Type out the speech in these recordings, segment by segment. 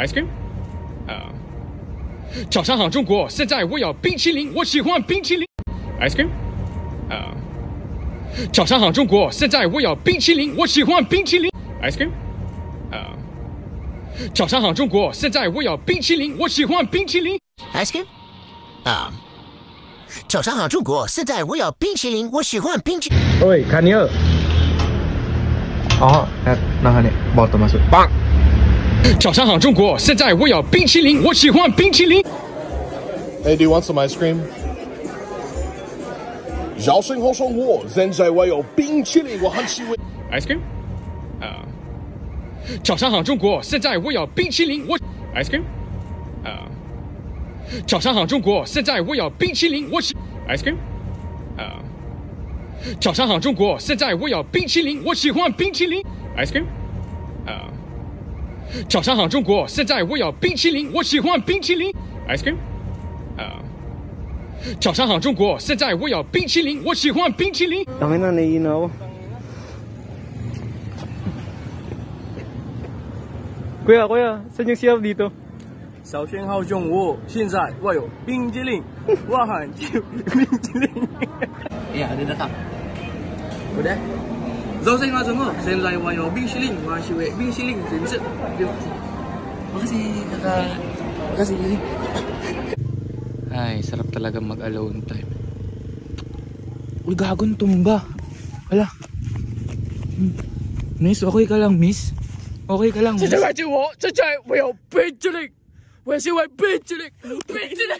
Ice cream？啊。早上好，中国！现在我要冰淇淋，我喜欢冰淇淋。Ice cream？啊。早上好，中国！现在我要冰淇淋，我喜欢冰淇淋。Ice cream？啊。早上好，中国！现在我要冰淇淋，我喜欢冰淇淋。Ice cream？啊。早上好，中国！现在我要冰淇淋，我喜欢冰淇。Oi, Kania. Oh, eh, nah ni, botol masuk. Bang. 早上好，中国！现在我要冰淇淋，我喜欢冰淇淋。Hey, do you want some ice cream? 早上好，中国！现在我要冰淇淋，我很喜欢。Ice cream？啊。早上好，中国！现在我要冰淇淋，我 ice cream？啊。早上好，中国！现在我要冰淇淋，我喜 ice cream？啊。早上好，中国！现在我要冰淇淋，我喜欢冰淇淋。Ice cream？啊。早上好，中国！现在我要冰淇淋，我喜欢冰淇淋，ice cream。啊，早上好，中国！现在我要冰淇淋，我喜欢冰淇淋。当然你赢了，贵啊贵啊，神经衰弱的。首先好，中国！现在我有冰淇淋，我喊冰淇淋。哎呀，你那看，不的。Udah. Zhao Seng Hao Zhong 现在我有冰淇淋，我喜欢冰淇淋，真是。Makasih, kakak. Makasih. Ay, sarap talaga mag-alone time. Uy, gagon tumba. Wala. Hmm. Miss, okay ka lang, miss? Okay ka lang, 这 miss? 就来救我！现在我有冰淇淋，我喜欢冰淇淋，冰淇淋。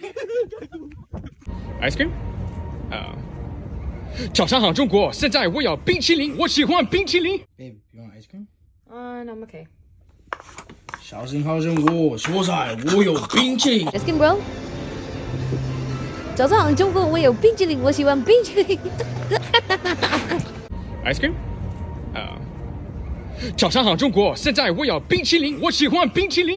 Ice cream？啊。早上好，中国！现在我要冰淇淋，我喜欢冰淇淋。Babe, you want ice cream? Uh, no, I'm okay. 小心好中国，现在我有冰淇淋。Ice cream, bro. 早上好，中国！我有冰淇淋，我喜欢冰淇淋。Ice cream？啊。早上好，中国！现在我要冰淇淋，我喜欢冰淇淋。